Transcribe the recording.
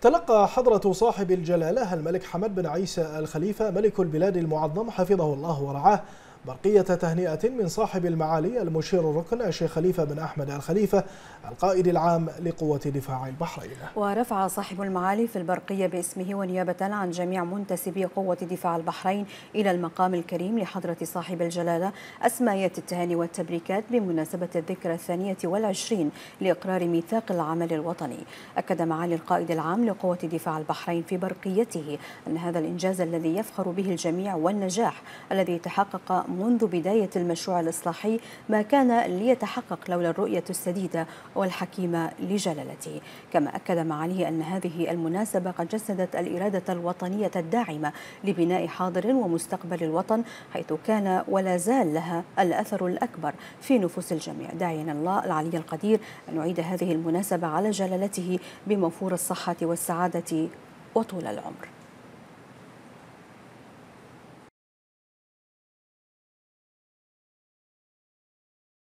تلقى حضرة صاحب الجلالة الملك حمد بن عيسى الخليفة ملك البلاد المعظم حفظه الله ورعاه برقية تهنئة من صاحب المعالي المشير الركن الشيخ خليفة بن أحمد الخليفة القائد العام لقوة دفاع البحرين. ورفع صاحب المعالي في البرقية باسمه ونيابة عن جميع منتسبي قوة دفاع البحرين إلى المقام الكريم لحضرة صاحب الجلالة أسمايات التهاني والتبريكات بمناسبة الذكرى الثانية والعشرين لإقرار ميثاق العمل الوطني. أكد معالي القائد العام لقوة دفاع البحرين في برقيته أن هذا الإنجاز الذي يفخر به الجميع والنجاح الذي تحقق منذ بداية المشروع الإصلاحي ما كان ليتحقق لولا الرؤية السديدة والحكيمة لجلالته. كما أكد معاليه أن هذه المناسبة قد جسدت الإرادة الوطنية الداعمة لبناء حاضر ومستقبل الوطن حيث كان ولا زال لها الأثر الأكبر في نفوس الجميع. داعيا الله العلي القدير أن يعيد هذه المناسبة على جلالته بموفور الصحة والسعادة وطول العمر.